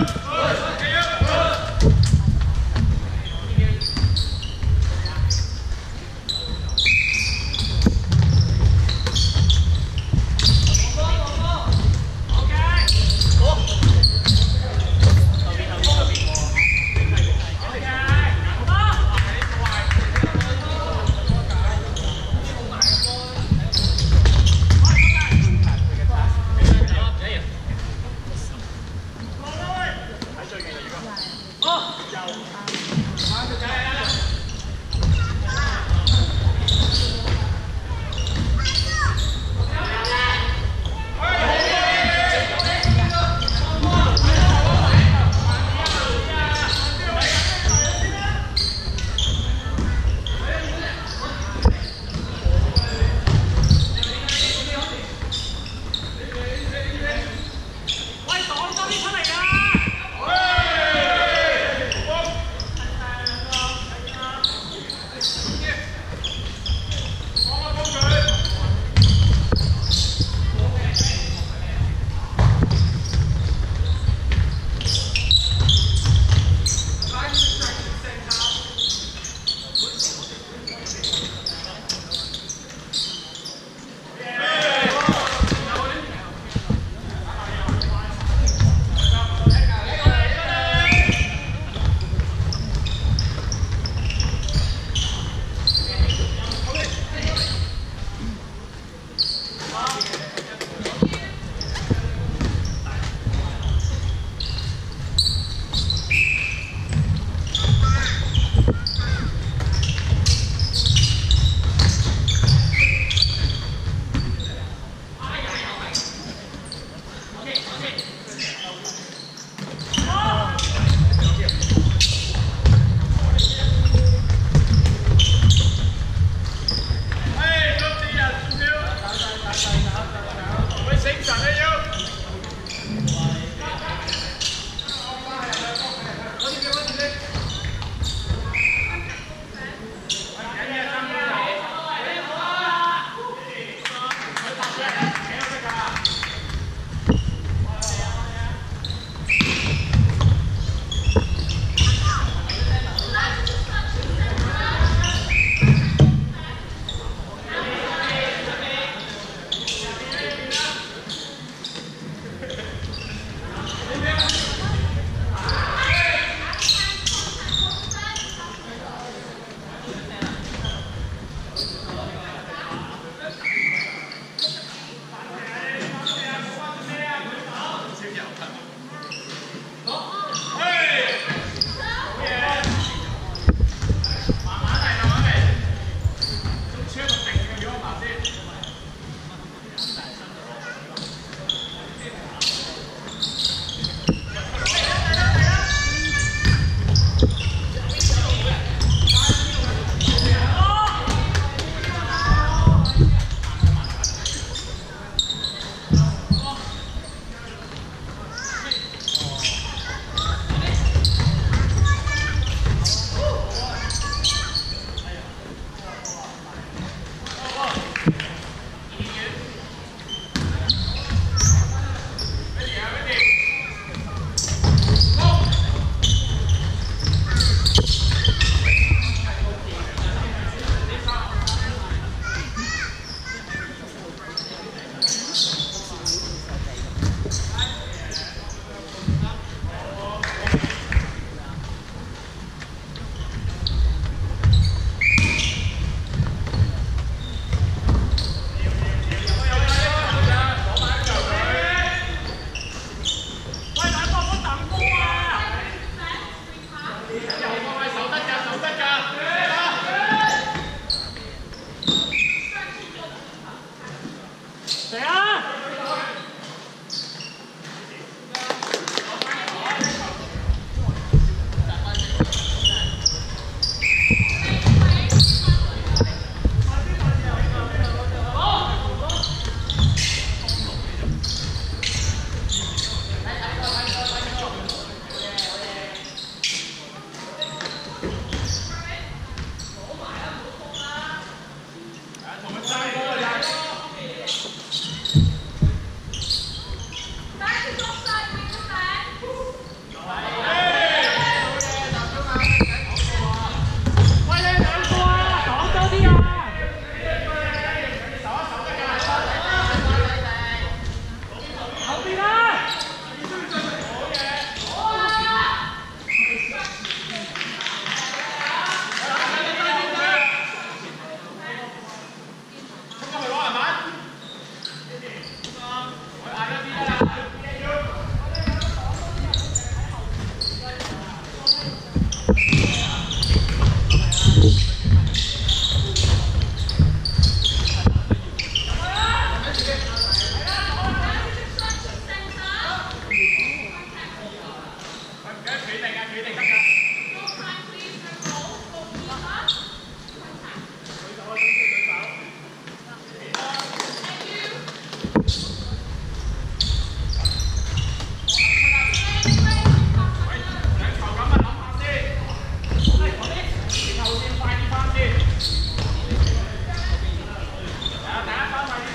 Dois.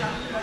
감사합니다.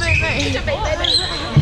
Mày Bye.